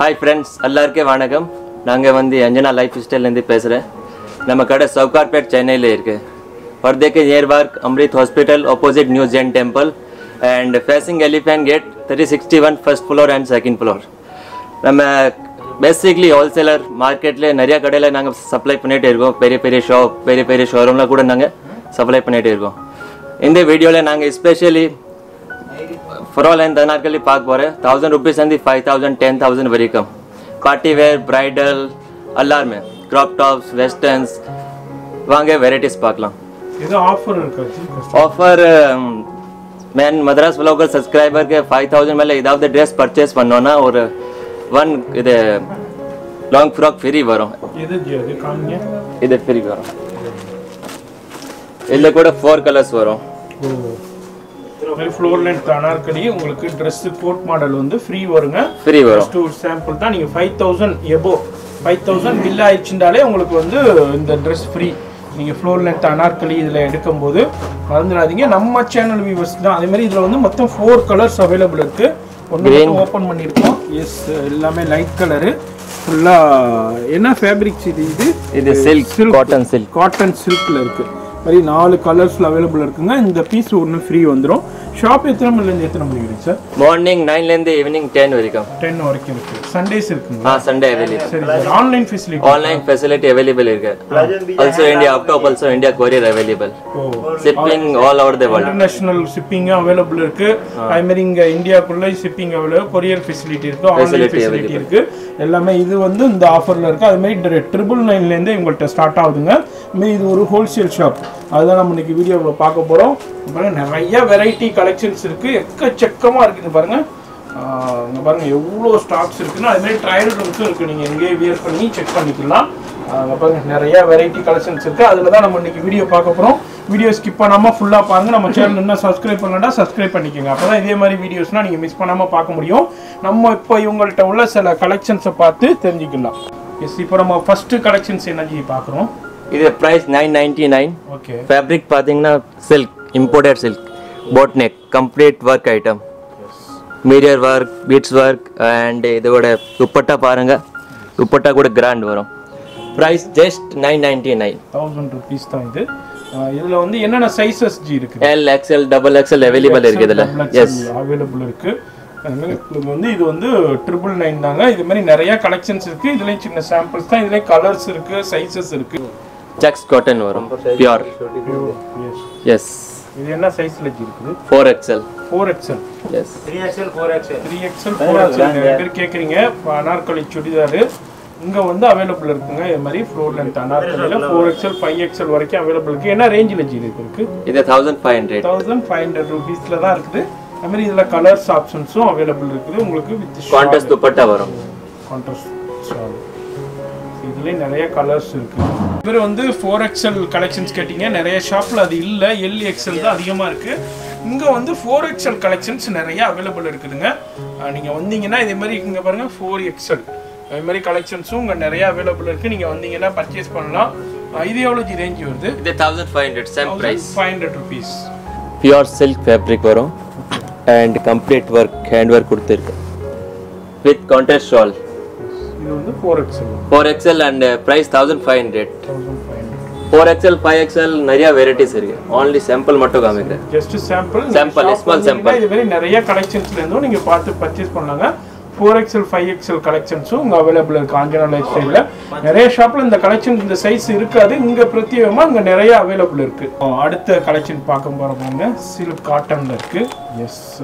Hi friends எல்லாருக்கே வணக்கம். நாங்கள் வந்து அஞ்சனா லைஃப் ஸ்டைல்லேருந்து பேசுகிறேன் நம்ம கடை சவுகார்பேட் சென்னையில் இருக்குது பர்தேக்கு near park Amrit hospital opposite new Jain temple and facing elephant gate three sixty one first floor and second floor நம்ம பேசிக்லி ஹோல்சேலர் மார்க்கெட்டில் நிறையா கடையில் நாங்கள் சப்ளை பண்ணிகிட்டே இருக்கோம். பெரிய பெரிய ஷாப் பெரிய பெரிய ஷோரூமில் கூட நாங்கள் சப்ளை பண்ணிகிட்டே இருக்கோம். இந்த வீடியோவில் நாங்கள் எஸ்பெஷலி ஃப்ரோல் அண்ட் தனார்கலி பார்க்க போகிறேன் தௌசண்ட் ருபீஸ் வந்து ஃபைவ் தௌசண்ட் டென் தௌசண்ட் வரைக்கும் பார்ட்டி வேர் பிரைடல் எல்லாருமே க்ராப் டாப்ஸ் வெஸ்டர்ன்ஸ் வாங்க வெரைட்டிஸ் பார்க்கலாம் ஏதோ ஆஃபர் இருக்காச்சு ஆஃபர் மேன் மദ്രാஸ் vlogger சப்ஸ்கிரைபருக்கு ஃபைவ் தௌசண்ட் மேலே ஏதாவது ட்ரெஸ் பர்ச்சேஸ் பண்ணோன்னா ஒரு ஒன் இது லாங் ஃப்ராக் ஃப்ரீ வரும் எது ஜி அது காமிங்க இது ஃப்ரீ வரும் இதில் கூட ஃபோர் கலர்ஸ் வரும் ஓ மாதிரி ஃப்ளோர் லென்த் அனார்கலி உங்களுக்கு Dress கோட் மாடல் வந்து ஃப்ரீ வருங்க. ஃப்ரீ வரும். ஒரு சாம்பிள் தான். நீங்கள் five thousand above five thousand bill ஆயிடுச்சுட்டாலே உங்களுக்கு வந்து இந்த ட்ரெஸ் ஃப்ரீ நீங்கள் ஃப்ளோர் லென்த் அனார்கலி இதில் எடுக்கும்போது மறந்துடாதீங்க. நம்ம சேனல் வியூவர்ஸ் தான். அதே மாதிரி இதில் வந்து மொத்தம் ஃபோர் கலர்ஸ் அவைலபிள் இருக்குது ஒன்று ஓப்பன் பண்ணியிருக்கோம். எஸ் எல்லாமே லைட் கலரு ஃபுல்லாக என்ன ஃபேப்ரிக்ஸ் இது? இது? இது சில்க் காட்டன் சில்க் காட்டன் சில்கில் இருக்குது மாதிரி நாலு கலர்ஸில் அவைலபிள் இருக்குங்க. இந்த பீஸ் ஒன்று ஃப்ரீ வந்துடும் ஷாப் எத்தனை மணிலேருந்து எத்தனை மணி வரைக்கும் சார்? மார்னிங் நைன்லேருந்து ஈவினிங் டென் வரைக்கும். டென் வரைக்கும் இருக்குது சண்டேஸ் இருக்குங்களா? ஆ சண்டே அவைலபிள் சரி online facility online facility available இருக்கு. Also India up top also India courier available shipping all over the world international ஷிப்பிங்கும் available இருக்கு. அதே மாதிரி இங்க இந்தியாக்குள்ள ஷிப்பிங் அவைலபிள் கொரியர் ஃபெசிலிட்டி இருக்கு ஆன்லைன் ஃபெசிலிட்டி இருக்கு. எல்லாமே இது வந்து இந்த ஆஃபர்ல இருக்கு. அது மாதிரி ட்ரிபிள் நைன்லேருந்து இவங்கள்ட்ட ஸ்டார்ட் ஆகுதுங்க. இது ஒரு ஹோல்சேல் ஷாப் அதுதான் நம்ம இன்னைக்கு வீடியோவில் பார்க்க போறோம். பாருங்க நிறைய வெரைட்டி கலெக்ஷன்ஸ் இருக்கு. எக்கச்சக்கமா இருக்குது பாருங்க. ஆஹ் இங்க பாருங்க எவ்வளோ ஸ்டாக்ஸ் இருக்குன்னா. அது மாதிரி ட்ரையல் ரூம்ஸும் இருக்கு. நீங்க எங்கேயே வியர் பண்ணி செக் பண்ணிக்கலாம். ஆஹ் இங்க பாருங்க நிறைய வெரைட்டி கலெக்ஷன்ஸ் இருக்கு. அதுல தான் நம்ம இன்னைக்கு வீடியோ பார்க்க போறோம். வீடியோ ஸ்கிப் பண்ணாம ஃபுல்லா பாருங்க. நம்ம சேனல் இன்னும் சப்ஸ்கிரைப் பண்ணலன்னா சப்ஸ்கிரைப் பண்ணிக்கோங்க. அப்பதான் இதே மாதிரி வீடியோஸ்னா நீங்க மிஸ் பண்ணாம பார்க்க முடியும். நம்ம இப்போ இவங்கள்ட்ட உள்ள சில கலெக்ஷன்ஸை பார்த்து தெரிஞ்சுக்கலாம். எஸ் இப்போ நம்ம ஃபர்ஸ்ட் கலெக்ஷன்ஸ் என்ன ஜி பார்க்குறோம்? இது price nine ninety nine okay fabric பார்த்தீங்கன்னா silk imported silk boat neck complete work item mirror work beads work and இதோட துப்பட்டா பாருங்க. துப்பட்டா கூட கிராண்ட் வரும். Price just nine ninety nine thousand rupees தான் இது. இதுல வந்து என்னென்ன சைஸஸ் ஜி இருக்கு L XL double XL available இருக்கு இதில். எஸ் அவைலபிள் இருக்கு. அது மாதிரி உங்களுக்கு வந்து இது வந்து ட்ரிபிள் நைன் தாங்க. இது மாதிரி நிறைய கலெக்ஷன்ஸ் இருக்கு. இதுலயும் சின்ன சாம்பிள்ஸ் தான். இதுலயும் கலர்ஸ் இருக்கு சைஸஸ் இருக்கு. செக்ஸ் காட்டன் வரும். Pure Yes. எஸ் இது என்ன சைஸ்ல ஜி இருக்குது? Four XL four XL yes three XL four XL நிறைய பேர் கேட்குறீங்க அனார்கலி சுடிதார். இங்க வந்து அவைலபிள் இருக்குங்க. இது மாதிரி floor length XL five XL வரைக்கும் அவைலபிள் இருக்கு. என்ன ரேஞ்சில் ஜி இருக்கு? இது thousand five hundred thousand five hundred ருபீஸில் தான் இருக்குது. அது மாதிரி இதில் கலர்ஸ் ஆப்ஷன்ஸும் அவைலபிள் இருக்குது. உங்களுக்கு வித் கான்டெஸ்ட் துப்பட்டா வரும். கான்ட்ராஸ்ட் இதுலேயும் நிறைய கலர்ஸ் இருக்கு. இவர் வந்து ஃபோர் எக்ஸ்எல் கலெக்ஷன்ஸ் கேட்டிங்க. நிறைய ஷாப்பில் அது இல்லை. எல் எக்ஸ்எல் தான் அதிகமாக இருக்கு. இங்கே வந்து ஃபோர் எக்ஸ்எல் கலெக்ஷன்ஸ் நிறைய அவைலபிள் இருக்குதுங்க. நீங்கள் வந்தீங்கன்னா இதே மாதிரி இங்கே பாருங்கள் ஃபோர் எக்ஸ்எல் அது மாதிரி கலெக்ஷன்ஸும் இங்கே நிறைய அவைலபிள் இருக்குது நீங்கள் வந்தீங்கன்னா பர்ச்சேஸ் பண்ணலாம். இது எவ்வளோ ரேஞ்ச் வருது? இது thousand five hundred same price five hundred rupees pure silk fabric வரும். And complete work hand work கொடுத்துருக்கு. வித் கான்ட்ராஸ்ட் ஷால் இது வந்து four XL four XL and price thousand five hundred four XL five XL நிறைய varieties இருக்கு. Only sample மட்டும் காமிக்கிறேன். Just sample Sample, small sample. இது மாதிரி நிறைய கலெக்ஷன்ஸ்ல இருந்தும் நீங்க பார்த்து பர்ச்சேஸ் பண்ணலாங்க. ஃபோர் எக்ஸ்எல் ஃபைவ் எக்ஸ்எல் கலெக்ஷன்ஸும் இங்கே அவைலபிள் இருக்கு. ஆஞ்சனா லைஃப் ஸ்டைலில் நிறைய ஷாப்ல இந்த கலெக்ஷன் இந்த சைஸ் இருக்காது. இங்க பிரத்யேகமா இங்க நிறைய அவைலபிள் இருக்கு. ஆ, அடுத்த கலெக்ஷன் பார்க்க போறவங்க சில்க் காட்டன்ல இருக்கு. எஸ்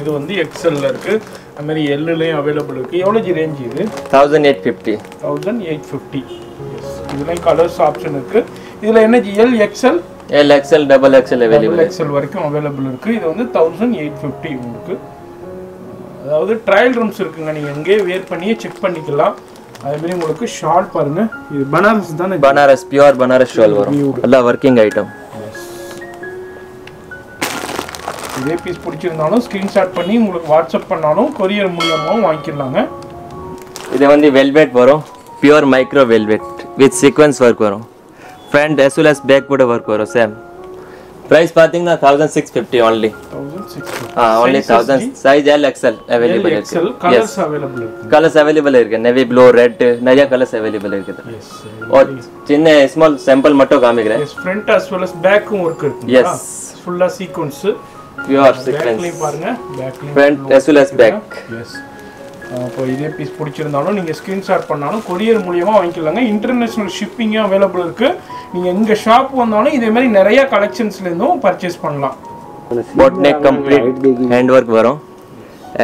இது வந்து எக்ஸ்எல்ல இருக்கு. அது மாதிரி எல்லுலையும் அவைலபிள் இருக்கு. எவ்வளோ ரேஞ்ச் இது? Thousand eight fifty thousand eight fifty இதுலேயும் கலர்ஸ் ஆப்ஷன் இருக்கு. இதுல என்ன L XL L XL double XL available XL வரைக்கும் அவைலபிள் இருக்கு. இது வந்து தௌசண்ட் எயிட் ஃபிஃப்டி உங்களுக்கு. அதாவது ட்ரையல் ரூம்ஸ் இருக்குங்க. நீங்க எங்கேயே வேர் பண்ணியே செக் பண்ணிக்கலாம். அதே மாதிரி உங்களுக்கு ஷால் பாருங்க. இது பனாரஸ் தானே? பனாரஸ் பியூர் பனாரஸ் ஷால் வரும். எல்லாம் ஒர்க்கிங் ஐட்டம் இதே பீஸ் பிடிச்சிருந்தாலும் ஸ்கிரீன்ஷாட் பண்ணி உங்களுக்கு வாட்ஸ்அப் பண்ணாலும் கொரியர் மூலியமாகவும் வாங்கிக்கலாங்க. இது வந்து வெல்வெட் வரும். Pure micro velvet with sequins work வரும். Front as well as back கூட ஒர்க் வரும் சேம் ப்ரைஸ் பார்த்தீங்கன்னா thousand six fifty only thousand thousand six ஆ only thousand size L XL available இருக்கு. எக்ஸல் கலர்ஸ் அவைலபிள் இருக்கு. Colours available இருக்கு. Navy blue red நிறைய colours available இருக்குது. Yes ஒரு சின்ன ஸ்மால் சாம்பிள் மட்டும் காமிக்கிறேன். Yes front as well as பேக்கும் ஒர்க் இருக்கு எஸ் ஃபுல்லா சீக்வன்ஸ் பியூர் சீக்வென்ஸ் பாருங்க. Front as well as back yes இப்போ இதே பீஸ் பிடிச்சிருந்தாலும் நீங்கள் ஸ்க்ரீன்ஷாட் பண்ணாலும் கொரியர் மூலியமாக வாங்கிக்கலாங்க. இன்டர்நேஷ்னல் ஷிப்பிங்கும் அவைலபிள் இருக்குது நீங்கள் எங்கள் ஷாப் வந்தாலும் இதே மாதிரி நிறைய கலெக்ஷன்ஸ்லேருந்தும் பர்ச்சேஸ் பண்ணலாம். Bot neck complete hand work வரும்.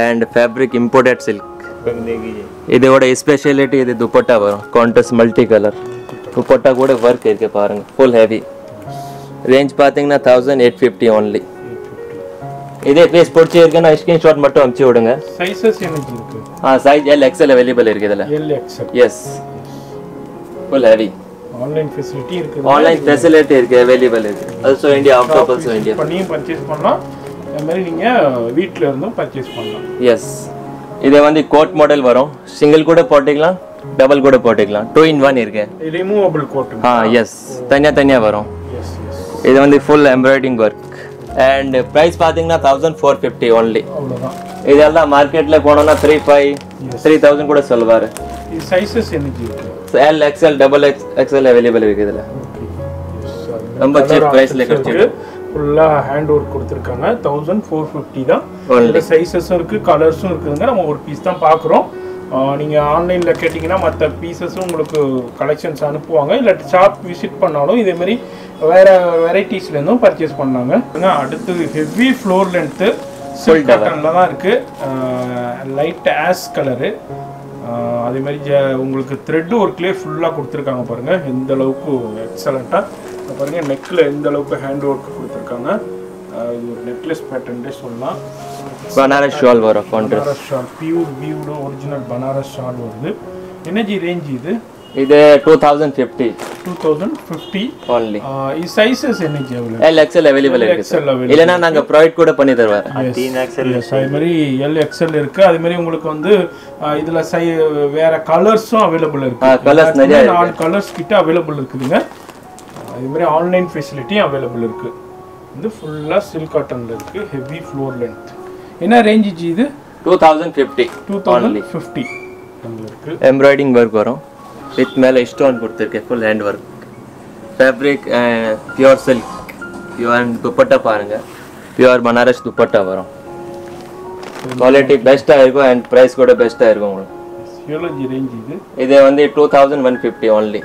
And fabric imported silk. இதோட ஸ்பெஷாலிட்டி இது துப்பட்டா வரும். கான்டஸ் மல்டி கலர் துப்பட்டா கூட ஒர்க் இருக்கு பாருங்க. ஃபுல் ஹெவி ரேஞ்ச் பார்த்தீங்கன்னா தௌசண்ட் எயிட் ஃபிஃப்டி ஒன்லி இதே பீஸ் பிடிச்சிருக்குன்னா ஸ்க்ரீன்ஷாட் மட்டும் அனுப்பிச்சு விடுங்க. சைஸஸ் எனக்கு ஆ சைஸ் எல் எக்ஸ்எல் அவைலபிள் இருக்கு இதில். L XL yes full heavy online facility இருக்குது. ஆன்லைன் ஃபெசிலிட்டி இருக்கு அவைலபிள் இருக்கு. Also India out of also India பண்ணியும் பர்ச்சேஸ் பண்ணலாம். அது மாதிரி நீங்கள் வீட்டில் இருந்தும் பர்ச்சேஸ் பண்ணலாம். எஸ் இது வந்து கோட் மாடல் வரும். சிங்கிள் கூட போட்டுக்கலாம் டபுள் கூட போட்டுக்கலாம். டூ இன் ஒன் இருக்கு. ரிமூவபிள் கோட்டு ஆ எஸ் தனியாக தனியாக வரும். இது வந்து full embroidery work and price பார்த்தீங்கன்னா தௌசண்ட் ஃபோர் ஃபிஃப்டி ஒன்லி இதெல்லாம் மார்க்கெட்டில் போனோம்னா த்ரீ ஃபைவ் த்ரீ தௌசண்ட் கூட சொல்லுவார். சைஸஸ் இருக்குது L XL double X XL available இருக்கு இதில். ரொம்ப சீப் ப்ரைஸில் கிடைச்சிருக்கு ஃபுல்லாக ஹேண்ட் ஒர்க் கொடுத்துருக்காங்க. தௌசண்ட் ஃபோர் ஃபிஃப்டி தான். சைஸஸும் இருக்குது கலர்ஸும் இருக்குதுங்க. நம்ம ஒரு பீஸ் தான் பார்க்குறோம். நீங்கள் ஆன்லைனில் கேட்டிங்கன்னா மற்ற பீசஸும் உங்களுக்கு கலெக்ஷன்ஸ் அனுப்புவாங்க. இல்லை ஷாப் விசிட் பண்ணாலும் இதேமாரி வேறு வெரைட்டிஸ்லேருந்தும் பர்ச்சேஸ் பண்ணாங்க. ஏன்னா அடுத்தது ஹெவி ஃப்ளோர் லென்த்து சில்க் காட்டனில் தான் இருக்குது லைட் ஆஸ் கலரு அதே மாதிரி ஜ- உங்களுக்கு த்ரெட் ஒர்க்லேயே ஃபுல்லாக கொடுத்துருக்காங்க பாருங்கள் எந்த அளவுக்கு எக்ஸலண்ட்டாக பாருங்கள் நெக்கில் எந்த அளவுக்கு ஹேண்ட் ஒர்க் கொடுத்துருக்காங்க. இது ஒரு நெக்லஸ் பேட்டர்ன்டே சொல்லலாம். பனாரஸ் ஷால் வரும் கான்ட்ராஸ்ட் பனாரஸ் ஷால் பியூர் வியூடு ஒரிஜினல் பனாரஸ் ஷால் வருது. எனர்ஜி ரேஞ்ச் இது? இது two thousand fifty two thousand fifty only sizes energy எவ்வளோ எல் எக்ஸ்எல் அவைலபிள் இருக்கு இல்லைன்னா நாங்கள் ப்ரொவைட் கூட பண்ணி தருவார். அது மாதிரி எல் எக்ஸ்எல் இருக்கு. அதே மாதிரி உங்களுக்கு வந்து இதுல சை வேற கலர்ஸும் அவைலபிள் இருக்கு. colours நிறைய நாலு கலர்ஸ் கிட்ட அவைலபிள் இருக்குதுங்க. அதே மாதிரி ஆன்லைன் ஃபெசிலிட்டியும் அவைலபிள் இருக்கு. இது ஃபுல்லா சில்க் காட்டன்ல இருக்கு. ஹெவி ஃப்ளோர் லென்த் என்ன ரேஞ்ச் இது? Two thousand fifty two thousand fifty இருக்கு எம்ப்ராய்டிங் ஒர்க் வரும். வித் மேலே ஸ்டோன் கொடுத்துருக்கேன். Full hand work fabric pure silk pure dupatta பாருங்க. பியூர் பனாரஸ் துப்பட்டா வரும். குவாலிட்டி பெஸ்ட்டாக இருக்கும் அண்ட் ப்ரைஸ் கூட பெஸ்ட்டாக இருக்கும் உங்களுக்கு. எவ்வளோ ரேஞ்ச் இது. இது வந்து two thousand one fifty only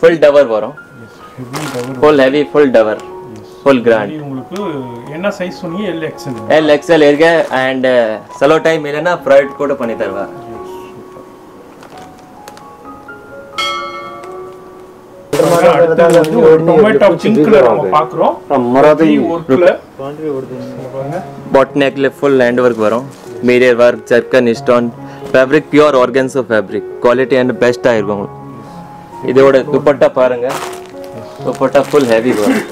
full tower வரும். Full heavy full tower full grand உங்களுக்கு என்ன சைஸ் சொன்னீங்க? எல் எக்ஸ்எல் எல் எக்ஸ்எல் இருக்கு அண்ட் செலோ டைம் இல்லைன்னா ப்ரொவைட் கூட பண்ணி தருவார். அடுத்தது வந்து ஒரு டொமேட்டோ பிங்க்ல நம்ம பாக்குறோம் ஒர்க்ல பாட் நெக்ல ஃபுல் ஹேண்ட் ஒர்க் வரும் mirror work zircon stone fabric pure organza fabric quality and பெஸ்ட்டாக இருக்கும். இதோட துப்பட்டா பாருங்க. துப்பட்டா ஃபுல் ஹெவி வரும்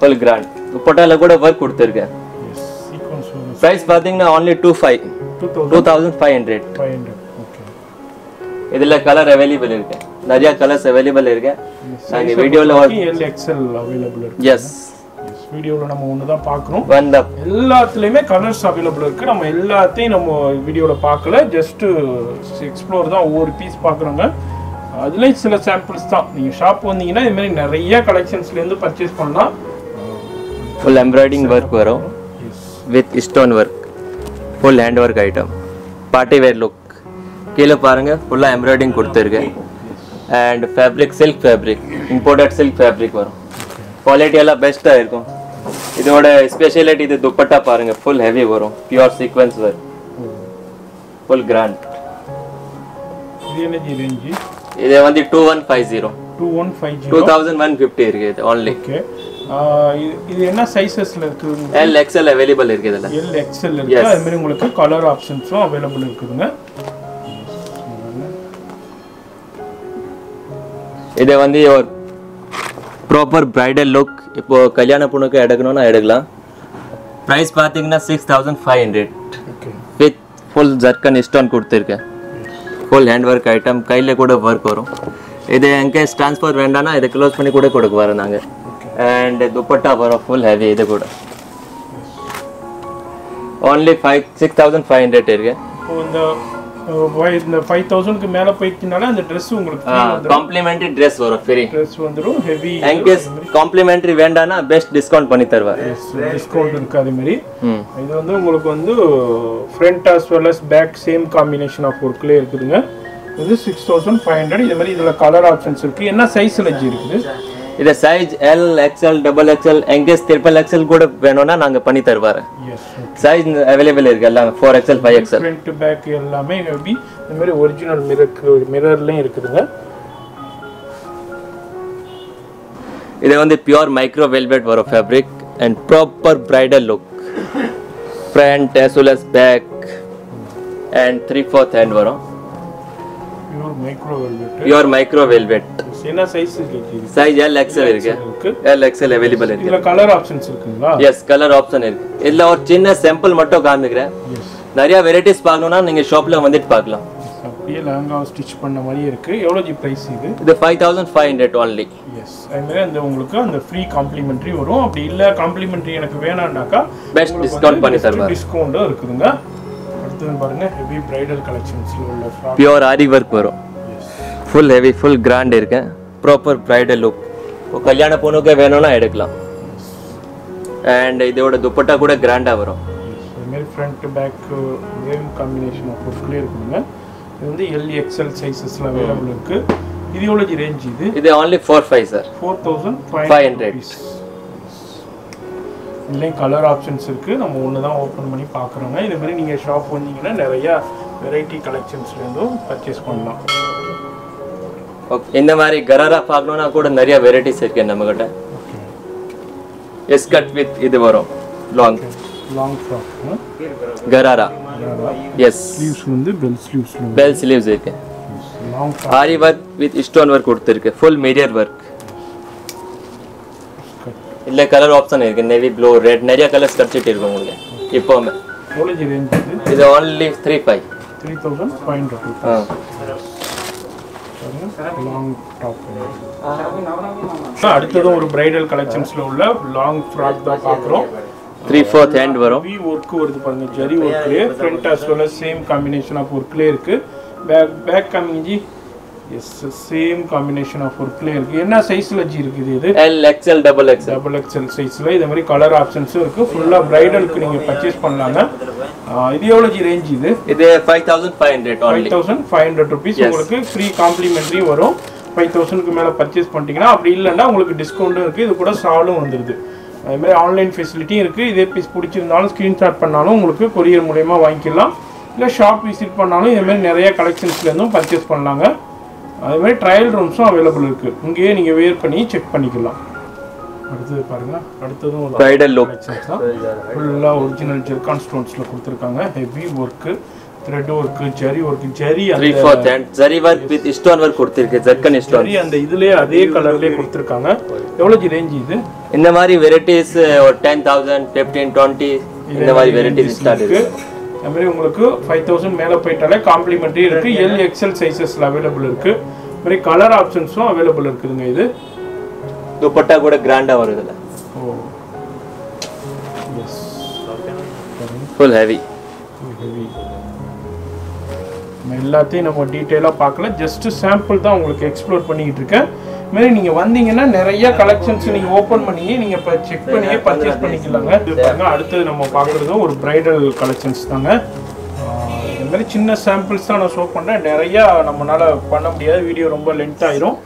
ஃபுல் கிராண்ட் துப்பட்டால கூட ஒர்க் கொடுத்துருக்கேன் ப்ரைஸ் பார்த்தீங்கன்னா only two five two thousand five hundred இதில் கலர் அவைலபிள் இருக்கு. நிறைய கலர்ஸ் அவைலபிள் இருக்கு. நாங்கள் வீடியோவில் எல் எக்ஸ்எல் அவைலபிள் இருக்கு. எஸ் வீடியோவில் நம்ம ஒன்று தான் பார்க்குறோம் வந்த எல்லாத்துலேயுமே கலர்ஸ் அவைலபிள் இருக்கு. நம்ம எல்லாத்தையும் நம்ம வீடியோவில் பார்க்கல. ஜஸ்ட் எக்ஸ்ப்ளோர் தான் ஒவ்வொரு பீஸ் பார்க்குறோங்க. அதுலேயும் சில சாம்பிள்ஸ் தான். நீங்கள் ஷாப் வந்தீங்கன்னா இது மாதிரி நிறைய கலெக்ஷன்ஸ்லேருந்து பர்ச்சேஸ் பண்ணலாம். ஃபுல் எம்ப்ராய்டிங் ஒர்க் வரும் yes with stone work full hand work item party wear look கீழே பாருங்க ஃபுல்லாக எம்ப்ராய்டிங் கொடுத்துருக்கு. And fabric silk fabric imported silk fabric வரும். குவாலிட்டி எல்லாம் பெஸ்ட்டாக இருக்கும். இதோட ஸ்பெஷாலிட்டி இது துப்பட்டா பாருங்க ஃபுல் ஹெவி வரும். பியூர் சீக்வன்ஸ் வரும் ஃபுல் கிராண்ட் இது எனர்ஜி ரேஞ்சு இது வந்து two one five zero two one five two zero thousand one fifty இருக்குது இது only. ஓகே இது என்ன சைஸஸ்ல இருக்கு எல் எக்ஸ்எல் அவைலபிள் இருக்குது இதில் எல் எக்ஸ்எல் இருக்கு? அது மாதிரி உங்களுக்கு கலர் ஆப்ஷன்ஸும் அவைலபிள் இருக்குதுங்க. இது வந்து ஒரு ப்ராப்பர் பிரைடல் லுக் இப்போ கல்யாண பொண்ணுக்கு எடுக்கணும்னா எடுக்கலாம். ப்ரைஸ் பார்த்தீங்கன்னா six thousand five hundred okay with full zircon stone கொடுத்துருக்கேன் ஃபுல் ஹேண்ட் ஒர்க் ஐட்டம் கையில் கூட ஒர்க் வரும். இது என்கேஸ் ட்ரான்ஸ்ஃபர் வேண்டாம்னா இதை க்ளோஸ் பண்ணி கூட கொடுக்க வரோம் நாங்கள் அண்ட் துப்பட்டா வரும் ஃபுல் ஹெவி இது கூட. Only five six thousand five hundred இருக்கு. இப்போ இந்த ஃபைவ் தௌசண்ட்க்கு மேலே போயிடுச்சுனால அந்த ட்ரெஸ் உங்களுக்கு காம்ப்ளிமெண்ட்ரி ட்ரெஸ் வரும் ஃப்ரீ ட்ரெஸ் வந்துடும் ஹெவி என்கேஸ் காம்ப்ளிமெண்ட்ரி வேண்டாம்னா பெஸ்ட் டிஸ்கவுண்ட் பண்ணி தருவார். டிஸ்கவுண்ட் இருக்கு அதே மாதிரி. இது வந்து உங்களுக்கு வந்து front as well as back same combination of ஒர்க்லேயே இருக்குதுங்க. இது சிக்ஸ் தௌசண்ட் ஃபைவ் ஹண்ட்ரட் இது மாதிரி இதில் கலர் ஆப்ஷன்ஸ் இருக்குது என்ன சைஸில் ஜி இருக்குது? இது size L XL double XL in case triple XL கூட வேணும்னா நாங்கள் பண்ணி தருவார். சைஸ் அவைலபிள் இருக்கு எல்லாம் four XL five XL front back எல்லாமே எப்படி இந்த மாதிரி ஒரிஜினல் மிரர் மிரர்லேயும் இருக்குதுங்க. இது வந்து பியூர் மைக்ரோ வெல்வெட் வரும் fabric and proper bridal look front as well as back and three fourth hand வரும். Pure micro velvet pure micro velvet என்ன சைஸ் இருக்கு சைஸ் எல் எக்ஸ்எல் இருக்கு. எல் எக்ஸ்எல் அவைலபிள் இருக்கு. இதில் கலர் ஆப்ஷன்ஸ் இருக்குங்களா? Yes colour option இருக்கு. இதுல ஒரு சின்ன சாம்பிள் மட்டும் காமிக்கிறேன். நிறைய வெரைட்டிஸ் பார்க்கணும்னா நீங்க ஷாப்ல வந்துட்டு பார்க்கலாம். அப்படியே லெஹங்கா ஸ்டிச் பண்ண மாதிரியே இருக்கு. எவ்வளோ ஜி ப்ரைஸ் இது? இது five thousand five hundred only yes அதுமாதிரி அந்த உங்களுக்கு அந்த ஃப்ரீ காம்ப்ளிமெண்ட்ரி வரும். அப்படி இல்லை காம்ப்ளிமெண்ட்ரி எனக்கு வேணாம்னாக்கா பெஸ்ட் டிஸ்கவுண்ட் பண்ணி தருவார். டிஸ்கவுண்ட்டும் இருக்குதுங்க. அடுத்தது பாருங்க. ஹெவி பிரைடல் கலெக்ஷன்ஸ்ல உள்ள பியூர் ஆரி ஒர்க் வரும். ஃபுல் ஹெவி ஃபுல் கிராண்ட் இருக்கு ப்ராப்பர் பிரைடல் லுக் இப்போ கல்யாண பொண்ணுக்கு வேணும்னா எடுக்கலாம். அண்ட் இதோட துப்பட்டா கூட கிராண்டா வரும். இதுமாரி front back same combination of ஒர்க்லேயே இருக்குதுங்க இது வந்து எல் எக்ஸ்எல் சைஸஸ்ல அவைலபிள் இருக்கு. இது எவ்வளோ ரேஞ்ச் இது. இது only four five sir four thousand 500. இதுலேயும் கலர் ஆப்ஷன்ஸ் இருக்கு. நம்ம ஒன்று தான் ஓப்பன் பண்ணி பார்க்குறோங்க. இது மாதிரி நீங்கள் ஷாப் வந்தீங்கன்னா நிறையா வெரைட்டி கலெக்ஷன்ஸ்லேருந்தும் பர்ச்சேஸ் பண்ணலாம். ஓகே இந்த மாதிரி கராரா பார்க்கணும்னா கூட நிறைய வெரைட்டிஸ் இருக்கு நம்மகிட்ட. ஓகே எஸ்கட் வித் இது வரும். Long long frock gharara. Yes sleeves வந்து பெல் ஸ்லீவ்ஸில் பெல் ஸ்லீவ்ஸ் இருக்கு. Aari work with stone work கொடுத்துருக்கு. ஃபுல் மீடியர் ஒர்க் இல்ல கலர் ஆப்ஷன் இருக்கு. நேவி ப்ளூ ரெட் நிறைய கலர்ஸ் கிடைச்சிட்டு இருக்கு உங்களுக்கு. இப்போவுமே. இது இது? only three five three thousand five hundred ஆ. அடுத்ததும் ஒரு பிரைடல் கலெக்ஷன்ஸ்ல உள்ள லாங் ஃப்ராக் தான் பார்க்குறோம். த்ரீ ஃபோர்த் ஹேண்ட் வரும். வி ஒர்க் வருது பாருங்க zari ஒர்க்லயே front well as same combination of ஒர்க்லயே இருக்கு. பேக் பேக் காமிஞ்சி எஸ் சேம் காம்பினேஷன் ஆஃப் ஒர்க்லயே இருக்கு. என்ன சைஸ்ல ஜி இருக்குது இது? L XL double XL double XL சைஸ்ல இது மாதிரி கலர் ஆப்ஷன்ஸும் இருக்கு. ஃபுல்லா பிரைடலுக்கு நீங்க பர்ச்சேஸ் பண்ணலாங்க இது எவ்வளவு ஜி ரேஞ்ச் இது? இது five thousand five hundred five thousand five hundred rupees உங்களுக்கு ஃப்ரீ காம்ப்ளிமெண்ட்ரி வரும். ஃபைவ் தௌசண்ட்க்கு மேலே பர்ச்சேஸ் பண்ணிட்டீங்கன்னா அப்படி இல்லைன்னா உங்களுக்கு டிஸ்கவுண்ட்டும் இருக்குது இது கூட சாலும் வந்துடுது அதே மாதிரி ஆன்லைன் ஃபெசிலிட்டியும் இருக்குது இதே பீஸ் பிடிச்சிருந்தாலும் ஸ்க்ரீன்ஷாட் பண்ணாலும் உங்களுக்கு கொரியர் மூலயமா வாங்கிக்கலாம். இல்லை ஷாப் விசிட் பண்ணாலும் இதே மாதிரி நிறைய கலெக்ஷன்ஸ்லேருந்தும் பர்ச்சேஸ் பண்ணலாங்க. அதே மாதிரி ட்ரையல் ரூம்ஸும் அவைலபிள் இருக்குது இங்கேயே நீங்கள் வேர் பண்ணி செக் பண்ணிக்கலாம். அடுத்தது பாருங்கள் அடுத்ததும் ஒரு பிரைடல் லுக் தான். ஃபுல்லாக ஒரிஜினல் ஜெர்கான் ஸ்டோன்ஸில் கொடுத்துருக்காங்க. Heavy work thread work zari work zari three fourth hand zari work with stone work கொடுத்துருக்கு. ஜர்க்கன் ஸ்டோன் ஜரி அந்த இதுலயே அதே கலர்லயே கொடுத்துருக்காங்க. எவ்வளோ ரேஞ்ச் இது? இந்த மாதிரி வெரைட்டிஸ் ஒரு டென் தௌசண்ட் ஃபிஃப்டீன் டுவெண்ட்டி இந்த மாதிரி வெரைட்டிஸ் ஸ்டார்ட் இருக்கு. இருக்கு அது மாதிரி உங்களுக்கு ஃபைவ் தௌசண்ட் மேலே போயிட்டாலே காம்ப்ளிமெண்ட்ரி இருக்கு. எல் எக்ஸ்எல் சைஸஸ்ல அவைலபிள் இருக்கு. அது மாதிரி கலர் ஆப்ஷன்ஸும் அவைலபிள் இருக்குதுங்க இது. துப்பட்டா கூட கிராண்டா வரும் இதுல ஓ. எஸ் ஃபுல் ஹெவி ஹெவி எல்லாத்தையும் நம்ம டீட்டெயிலாக பார்க்கல. ஜஸ்ட் சாம்பிள் தான் உங்களுக்கு எக்ஸ்ப்ளோர் பண்ணிக்கிட்டு இருக்கேன். இதுமாரி நீங்கள் வந்தீங்கன்னா நிறைய கலெக்ஷன்ஸ் நீங்கள் ஓப்பன் பண்ணி நீங்கள் இப்போ செக் பண்ணியே பர்ச்சேஸ் பண்ணிக்கலாங்க. பாருங்க அடுத்தது நம்ம பார்க்குறதும் ஒரு பிரைடல் கலெக்ஷன்ஸ் தாங்க. ஆஹ் இது மாதிரி சின்ன சாம்பிள்ஸ் தான் நான் ஷோ பண்ணுறேன் நிறையா நம்மளால் பண்ண முடியாது. வீடியோ ரொம்ப லென்த் ஆயிரும்.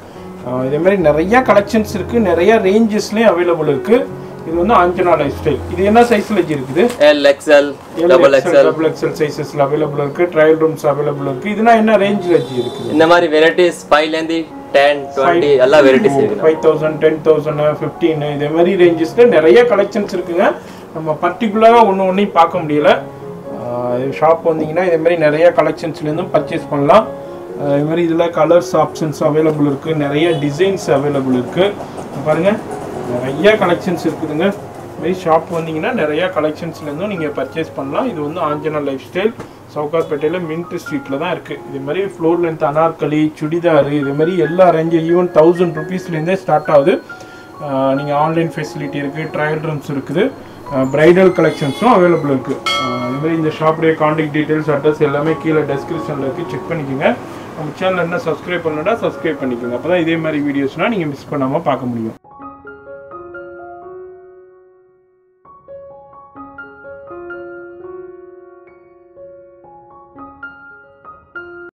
ஆஹ் இதே மாதிரி நிறைய கலெக்ஷன்ஸ் இருக்குது நிறைய ரேஞ்சஸ்லேயும் அவைலபிள் இருக்குது இது வந்து ஆஞ்சனா லைஃப் ஸ்டைல் இது என்ன சைஸில் இருக்குது? L XL double XL double XL சைஸஸ்ல available இருக்கு. ட்ரையல் ரூம்ஸ் அவைலபிள் இருக்கு. இதுனா என்ன ரேஞ்சில் இருக்குது? இந்த மாதிரி வெரைட்டிஸ் ஃபைவ்ல இருந்து டென் டுவெண்ட்டி எல்லா வெரைட்டிஸ் இருக்கு five thousand ten thousand fifteen இதே மாதிரி ரேஞ்சஸ்ல நிறைய கலெக்ஷன்ஸ் இருக்குங்க. நம்ம பர்டிகுலராக ஒன்று ஒன்றையும் பார்க்க முடியல. ஷாப் வந்தீங்கன்னா இதே மாதிரி நிறைய கலெக்ஷன்ஸ்லேருந்தும் பர்ச்சேஸ் பண்ணலாம். இது மாதிரி இதில் கலர்ஸ் ஆப்ஷன்ஸ் அவைலபிள் இருக்குது நிறைய டிசைன்ஸ் அவைலபிள் இருக்குது பாருங்கள் நிறைய கலெக்ஷன்ஸ் இருக்குதுங்க. இது மாதிரி ஷாப் வந்தீங்கன்னா நிறைய கலெக்ஷன்ஸ்லேருந்தும் நீங்கள் பர்ச்சேஸ் பண்ணலாம். இது வந்து ஆஞ்சனா லைஃப் ஸ்டைல் சவுகாஸ்பேட்டையில் மின்ட் ஸ்ட்ரீட்டில் தான் இருக்குது இது மாதிரி ஃப்ளோர் லென்த் அனார்கலி சுடிதார் இது மாதிரி எல்லா ரேஞ்சும் ஈவன் தௌசண்ட் ருபீஸ்லேருந்தே ஸ்டார்ட் ஆகுது. நீங்கள் ஆன்லைன் ஃபெசிலிட்டி இருக்குது. ட்ரையல் ரூம்ஸ் இருக்குது ப்ரைடல் கலெக்ஷன்ஸும் அவைலபிள் இருக்குது இது மாதிரி இந்த ஷாப்புடைய காண்டாக்ட் டீட்டெயில்ஸ் அட்ரஸ் எல்லாமே கீழே டெஸ்கிரிப்ஷனில் இருக்குது செக் பண்ணிக்கோங்க. நம்ம சேனல் என்ன சப்ஸ்கிரைப் பண்ணலன்னா சப்ஸ்கிரைப் பண்ணிக்கோங்க. அப்போ தான் இதே மாதிரி வீடியோஸ்னால் நீங்கள் மிஸ் பண்ணாமல் பார்க்க முடியும்.